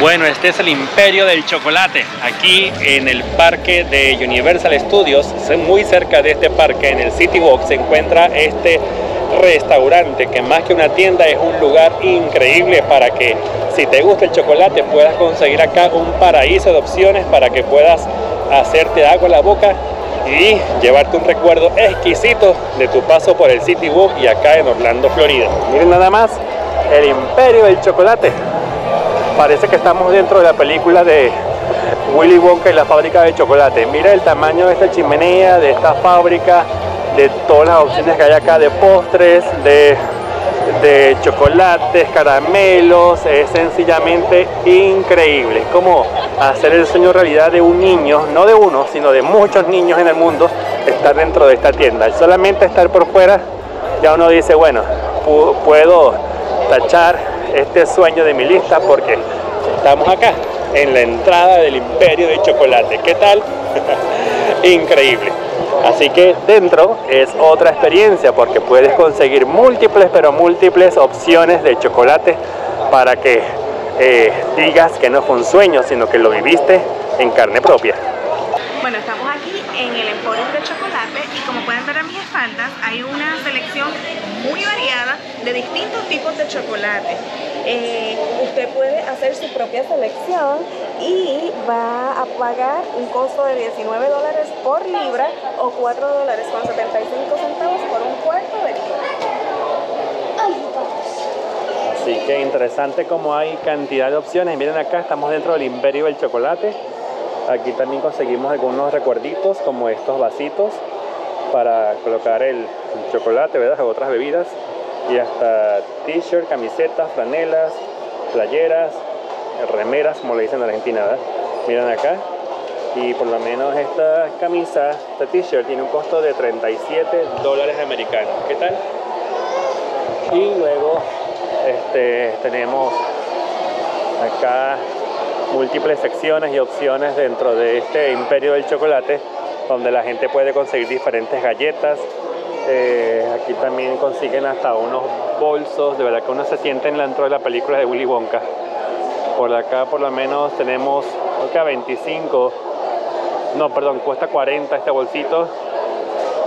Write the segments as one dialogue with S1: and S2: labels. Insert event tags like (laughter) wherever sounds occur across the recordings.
S1: Bueno, este es el imperio del chocolate. Aquí en el parque de Universal Studios, muy cerca de este parque, en el City Walk, se encuentra este restaurante que más que una tienda es un lugar increíble para que si te gusta el chocolate puedas conseguir acá un paraíso de opciones para que puedas hacerte agua en la boca y llevarte un recuerdo exquisito de tu paso por el City Walk y acá en Orlando, Florida. Miren nada más el imperio del chocolate. Parece que estamos dentro de la película de Willy Wonka y la fábrica de chocolate. Mira el tamaño de esta chimenea, de esta fábrica, de todas las opciones que hay acá de postres, de, chocolates, caramelos. Es sencillamente increíble. Es como hacer el sueño realidad de un niño, no de uno, sino de muchos niños en el mundo, estar dentro de esta tienda. Solamente estar por fuera, ya uno dice, bueno, puedo tachar este sueño de mi lista porque estamos acá en la entrada del imperio de chocolate. ¿Qué tal? (laughs) Increíble. Así que dentro es otra experiencia porque puedes conseguir múltiples, pero múltiples opciones de chocolate para que eh, digas que no fue un sueño, sino que lo viviste en carne propia.
S2: Bueno, estamos aquí en el Emporio de Chocolate y como pueden ver a mis espaldas hay una selección de distintos tipos de chocolate. Eh, usted puede hacer su propia selección y va a pagar un costo de 19 dólares por libra o 4 dólares con 75 centavos por un cuarto de libra.
S1: Así que interesante como hay cantidad de opciones. Miren acá, estamos dentro del imperio del chocolate. Aquí también conseguimos algunos recuerditos como estos vasitos para colocar el, chocolate, ¿verdad? O otras bebidas. Y hasta t-shirt, camisetas, franelas, playeras, remeras, como le dicen en Argentina, ¿verdad? Miren acá. Y por lo menos esta camisa, esta t-shirt, tiene un costo de 37 dólares americanos. ¿Qué tal? Y luego este, tenemos acá múltiples secciones y opciones dentro de este imperio del chocolate donde la gente puede conseguir diferentes galletas. Eh, aquí también consiguen hasta unos bolsos, de verdad que uno se siente en dentro de la película de Willy Wonka. Por acá por lo menos tenemos, creo a 25, no, perdón, cuesta 40 este bolsito.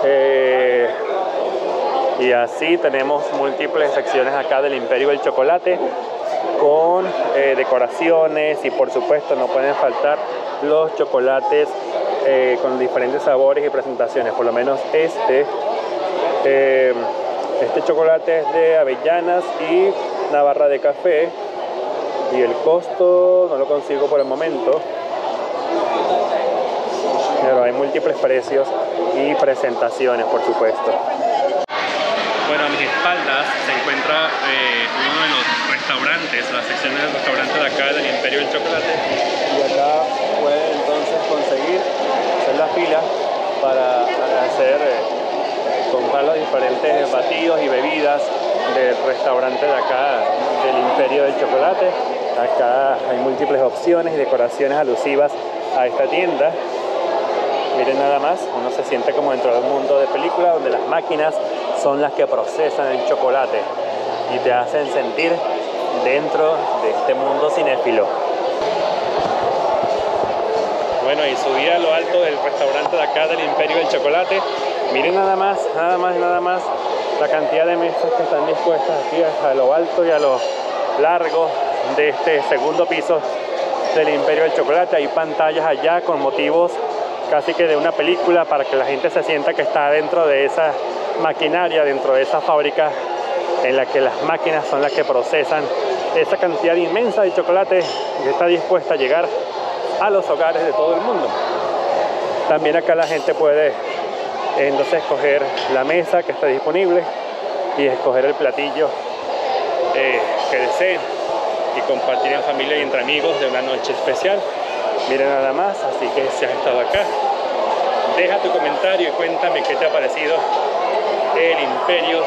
S1: Eh, y así tenemos múltiples secciones acá del Imperio del Chocolate con eh, decoraciones y por supuesto no pueden faltar los chocolates con diferentes sabores y presentaciones. Por lo menos este, eh, este chocolate es de avellanas y navarra de café. Y el costo no lo consigo por el momento. Pero hay múltiples precios y presentaciones, por supuesto. Bueno, a mis espaldas se encuentra eh, uno de los restaurantes, la sección del restaurante de acá del Imperio del Chocolate. Y acá pueden entonces conseguir la fila para hacer eh, comprar los diferentes batidos y bebidas del restaurante de acá del Imperio del Chocolate. Acá hay múltiples opciones y decoraciones alusivas a esta tienda. Miren nada más, uno se siente como dentro de un mundo de película donde las máquinas son las que procesan el chocolate y te hacen sentir dentro de este mundo cinéfilo. Bueno, y subí a lo alto del restaurante de acá del Imperio del Chocolate. Miren nada más, nada más, nada más la cantidad de mesas que están dispuestas aquí a lo alto y a lo largo de este segundo piso del Imperio del Chocolate. Hay pantallas allá con motivos casi que de una película para que la gente se sienta que está dentro de esa maquinaria, dentro de esa fábrica en la que las máquinas son las que procesan esa cantidad inmensa de chocolate que está dispuesta a llegar a los hogares de todo el mundo. También acá la gente puede entonces escoger la mesa que está disponible y escoger el platillo eh, que deseen y compartir en familia y entre amigos de una noche especial. Miren nada más, así que si has estado acá, deja tu comentario y cuéntame qué te ha parecido el imperio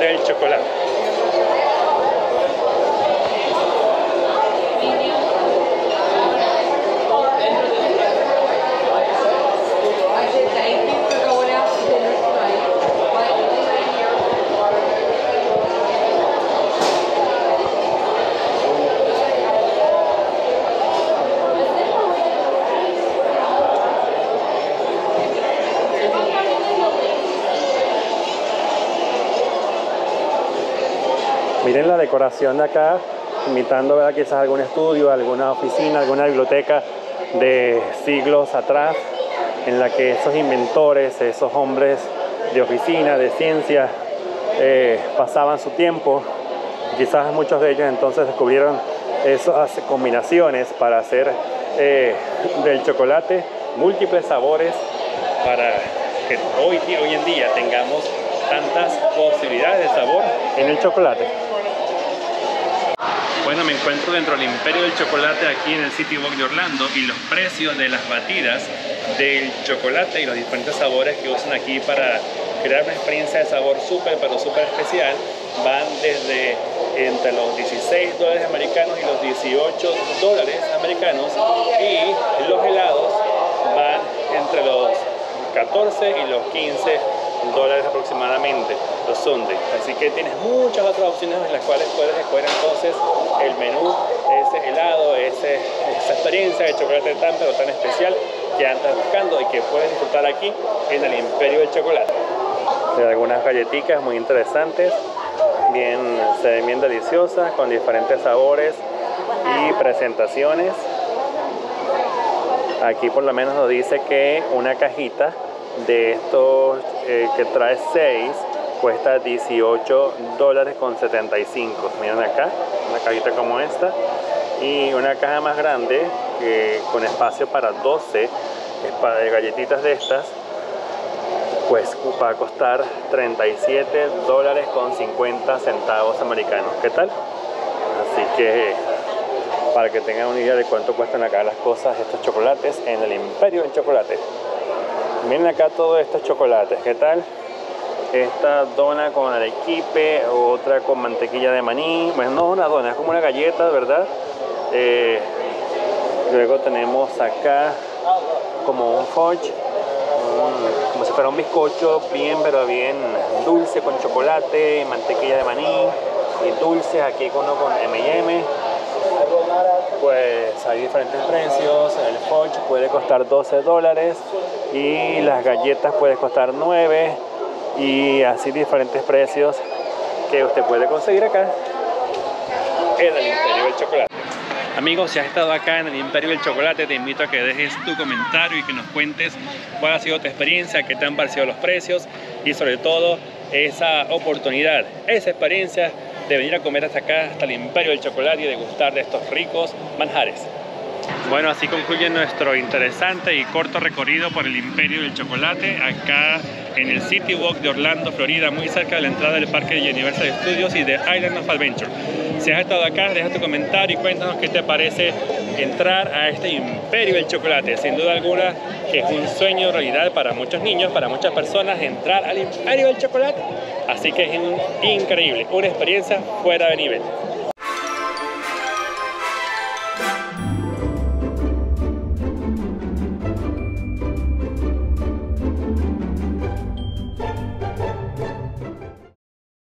S1: del chocolate. Miren la decoración de acá, imitando ¿verdad? quizás algún estudio, alguna oficina, alguna biblioteca de siglos atrás, en la que esos inventores, esos hombres de oficina, de ciencia, eh, pasaban su tiempo. Quizás muchos de ellos entonces descubrieron esas combinaciones para hacer eh, del chocolate múltiples sabores para que hoy, hoy en día tengamos tantas posibilidades de sabor en el chocolate. Bueno, me encuentro dentro del imperio del chocolate aquí en el City Walk de Orlando y los precios de las batidas del chocolate y los diferentes sabores que usan aquí para crear una experiencia de sabor súper, pero súper especial van desde entre los 16 dólares americanos y los 18 dólares americanos y los helados van entre los 14 y los 15 dólares aproximadamente los sundaes así que tienes muchas otras opciones en las cuales puedes escoger entonces el menú ese helado ese, esa experiencia de chocolate tan pero tan especial que andas buscando y que puedes disfrutar aquí en el imperio del chocolate. De algunas galletitas muy interesantes bien, se bien deliciosas con diferentes sabores y presentaciones. Aquí por lo menos nos dice que una cajita de estos eh, que trae 6 cuesta 18 dólares con 75 miren acá una cajita como esta. Y una caja más grande con espacio para 12 galletitas de estas pues va a costar 37 dólares con 50 centavos americanos. ¿qué tal? así que para que tengan una idea de cuánto cuestan acá las cosas estos chocolates en el imperio del chocolate miren acá todos estos chocolates ¿qué tal? esta dona con arequipe otra con mantequilla de maní bueno no es una dona es como una galleta ¿verdad? Eh, luego tenemos acá como un fudge como si fuera un bizcocho bien pero bien dulce con chocolate mantequilla de maní y dulce aquí uno con M&M pues hay diferentes precios el fudge puede costar 12 dólares y las galletas puede costar 9 y así diferentes precios que usted puede conseguir acá en el interior del chocolate Amigos, si has estado acá en el Imperio del Chocolate, te invito a que dejes tu comentario y que nos cuentes cuál ha sido tu experiencia, qué te han parecido los precios y sobre todo esa oportunidad, esa experiencia de venir a comer hasta acá, hasta el Imperio del Chocolate y degustar de estos ricos manjares. Bueno, así concluye nuestro interesante y corto recorrido por el Imperio del Chocolate, acá en el City Walk de Orlando, Florida, muy cerca de la entrada del parque de Universal Studios y de Island of Adventure. Si has estado acá, deja tu comentario y cuéntanos qué te parece entrar a este Imperio del Chocolate. Sin duda alguna que es un sueño realidad para muchos niños, para muchas personas, entrar al Imperio del Chocolate. Así que es increíble, una experiencia fuera de nivel.